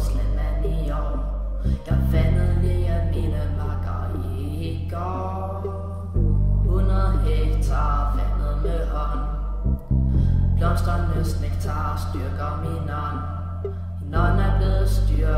slemand i år. Jeg vandede lige mine makker i går. 100 hektar vandet med hånd. Blomsternes nektar styrker min ånd. Nånden er blevet styr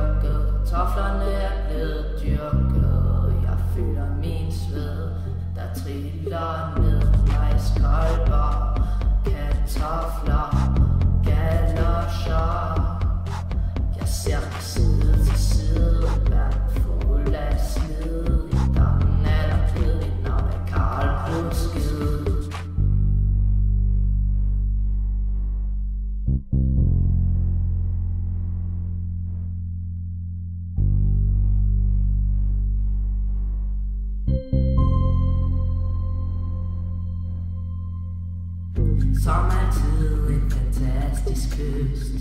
ved en fantastisk kyst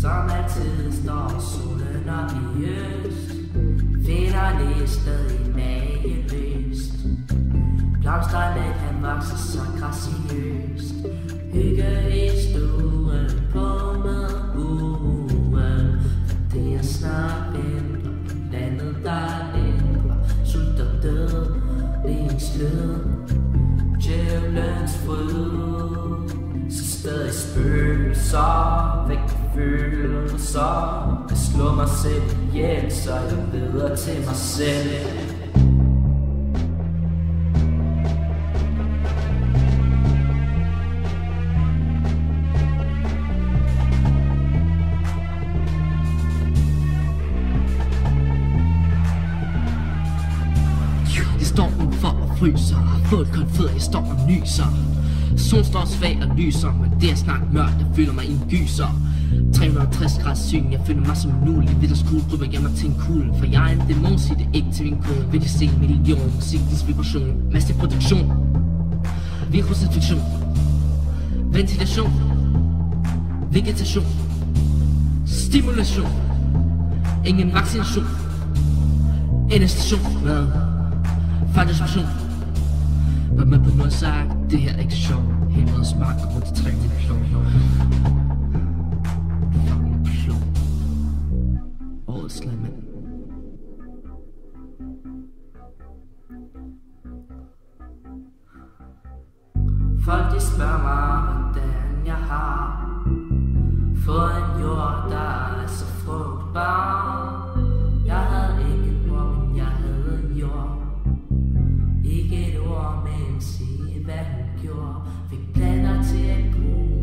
Som altid står solen op i øst. Finder listet i mageløst. Blomsterne kan vokse så graciøst. Hygge i stuen på med ugen For det er snart vinter Landet der lindrer. Sult og død Lingslød Djævelens fryd følelser Væk følelser. Jeg slår mig selv ihjel Så jeg bedre til mig selv. Jeg står udenfor og fryser. Har fået konfød, jeg står og nyser. Solen står svag og lyser Men det er snart mørkt, jeg føler mig i en gyser. 360 grader syn, jeg føler mig som en nul I det der skole drøber jeg mig til en kugle For jeg er en dæmon, sig det ikke til min kone. Vil de se en million, musikkens vibration Masse produktion Virusinfektion Ventilation. Vegetation. Stimulation. Ingen vaccination. Endestation Hvad? Fejlstation hvad man på noget sagt Det her er ikke sjovt. Helvede smart, går rundt i træk til plov Fucking klog Årets slammand Folk de spørger mig, hvordan jeg har Fået en jord, der er så frugtbar. Ord, men hvad hun gjorde. Fik planer til at gro